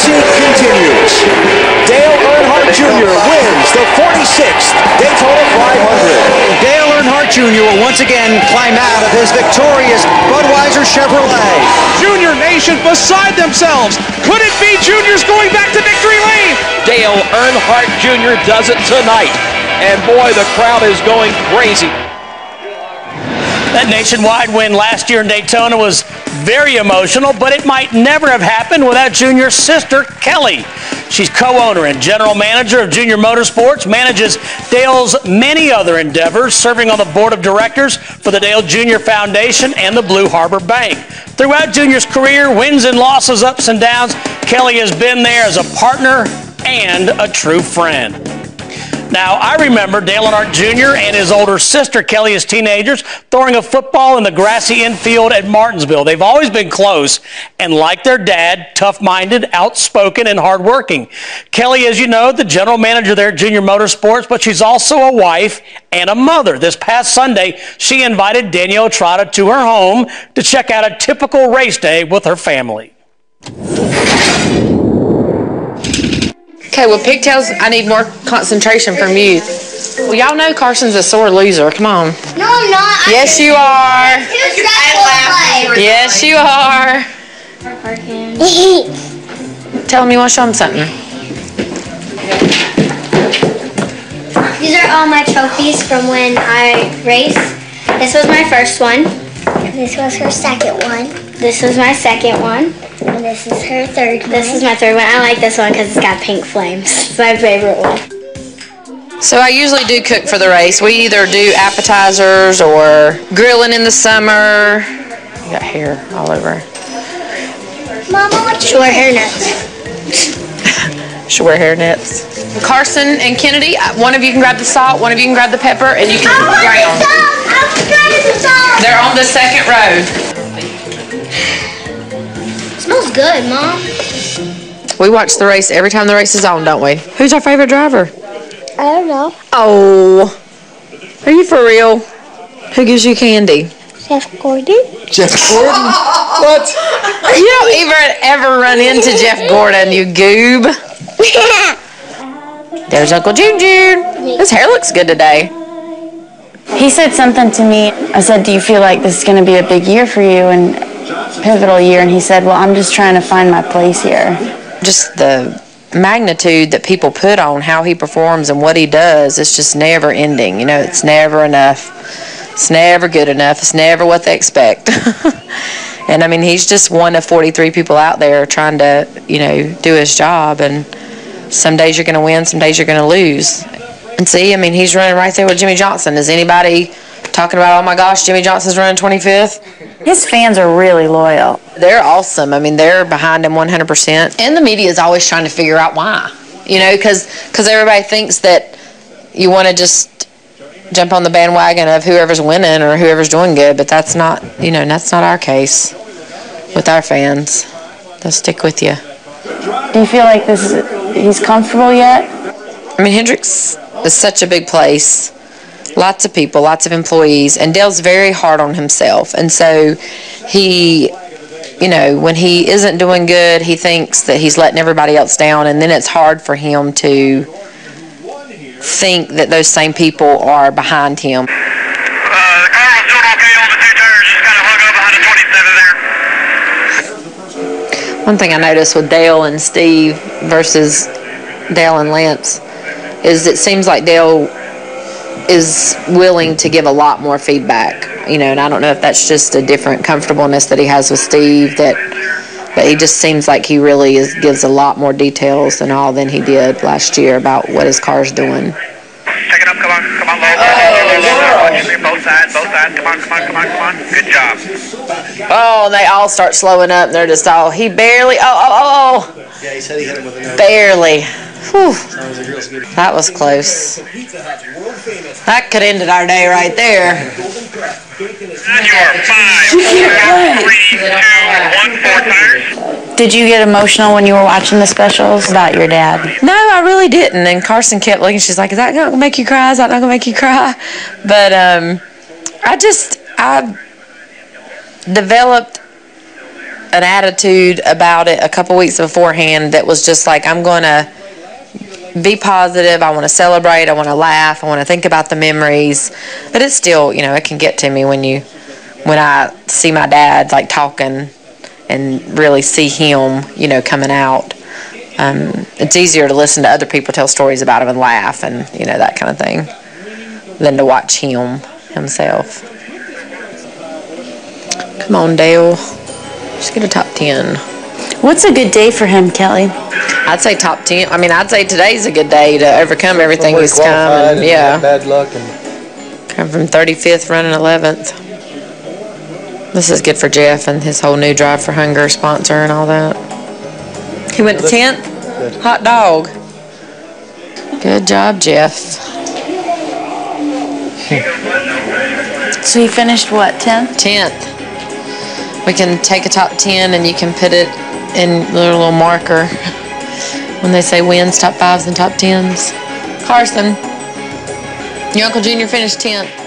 frenzy continues. Dale Earnhardt Jr. wins the 46th Daytona 500. Dale Earnhardt Jr. will once again climb out of his victorious Budweiser Chevrolet. Junior Nation beside themselves. Could it be Junior's going back to victory lane? Dale Earnhardt Jr. does it tonight. And boy, the crowd is going crazy. That nationwide win last year in Daytona was very emotional, but it might never have happened without Junior's sister, Kelley. She's co-owner and general manager of Junior Motorsports, manages Dale's many other endeavors, serving on the board of directors for the Dale Junior Foundation and the Blue Harbor Bank. Throughout Junior's career, wins and losses, ups and downs, Kelley has been there as a partner and a true friend. Now, I remember Dale Earnhardt Jr. and his older sister Kelley as teenagers throwing a football in the grassy infield at Martinsville. They've always been close and, like their dad, tough minded, outspoken, and hardworking. Kelley, as you know, the general manager there at Junior Motorsports, but she's also a wife and a mother. This past Sunday, she invited Danielle Trotta to her home to check out a typical race day with her family. Okay, well, pigtails, I need more concentration from you. Well, y'all know Carson's a sore loser. Come on. No, I'm not. Yes, you are. Yes, you are. Tell me you want to show him something. These are all my trophies from when I raced. This was my first one. This was her second one. This was my second one. And this is her third one. This is my third one. I like this one because it's got pink flames. It's my favorite one. So I usually do cook for the race. We either do appetizers or grilling in the summer. You got hair all over. Mama, what you wear hairnets? Should wear hair nets. Carson and Kennedy, uh, one of you can grab the salt, one of you can grab the pepper, and you can brown. They're on the second row. Smells good, Mom. We watch the race every time the race is on, don't we? Who's our favorite driver? I don't know. Oh, are you for real? Who gives you candy? Jeff Gordon. Jeff Gordon? what? You don't even ever run into Jeff Gordon, you goob. There's Uncle June June. His hair looks good today. He said something to me. I said, Do you feel like this is going to be a big year for you and pivotal year? And he said, Well, I'm just trying to find my place here. Just the magnitude that people put on how he performs and what he does, it's just never ending. You know, it's never enough. It's never good enough. It's never what they expect. and I mean, he's just one of 43 people out there trying to, you know, do his job. And some days you're going to win, some days you're going to lose. And see, I mean, he's running right there with Jimmie Johnson. Is anybody talking about, oh my gosh, Jimmie Johnson's running 25th? His fans are really loyal. They're awesome. I mean, they're behind him 100%. And the media is always trying to figure out why. You know, because everybody thinks that you want to just jump on the bandwagon of whoever's winning or whoever's doing good, but that's not, you know, that's not our case with our fans. They'll stick with you. Do you feel like this is, he's comfortable yet? I mean, Hendricks is such a big place. Lots of people, lots of employees, and Dale's very hard on himself. And so he, you know, when he isn't doing good, he thinks that he's letting everybody else down, and then it's hard for him to think that those same people are behind him. One thing I noticed with Dale and Steve versus Dale and Lance is it seems like Dale is willing to give a lot more feedback, you know, and I don't know if that's just a different comfortableness that he has with Steve that but he just seems like he really is gives a lot more details and all than he did last year about what his car's doing. Take it up, come on, come on, low, low, low, low, low, low, both sides, both sides, come on, come on, come on, come on, good job. Oh, and they all start slowing up and they're just all he barely oh oh oh, oh. Yeah, he said he hit him with a no. barely. Whew. Sounds like real good. That was close. That could ended our day right there. And you are five, four, three, two, one, four tires. Did you get emotional when you were watching the specials about your dad? No, I really didn't. And Carson kept looking. She's like, "Is that gonna make you cry? Is that not gonna make you cry?" But um, I just I developed an attitude about it a couple weeks beforehand that was just like, I'm going to be positive. I want to celebrate. I want to laugh. I want to think about the memories. But it's still, you know, it can get to me when you, when I see my dad like talking and really see him, you know, coming out. Um, it's easier to listen to other people tell stories about him and laugh and, you know, that kind of thing than to watch him himself. Come on, Dale. Just get a top 10. What's a good day for him, Kelley? I'd say top 10. I mean, I'd say today's a good day to overcome everything Nobody he's come. qualified And, yeah. Bad luck and Come from 35th, running 11th. This is good for Jeff and his whole new Drive for Hunger sponsor and all that. He went to 10th? Hot dog. Good job, Jeff. So he finished what, 10th? 10th. We can take a top 10 and you can put it in a little marker when they say wins, top fives, and top 10s. Carson, your Uncle Junior finished 10th.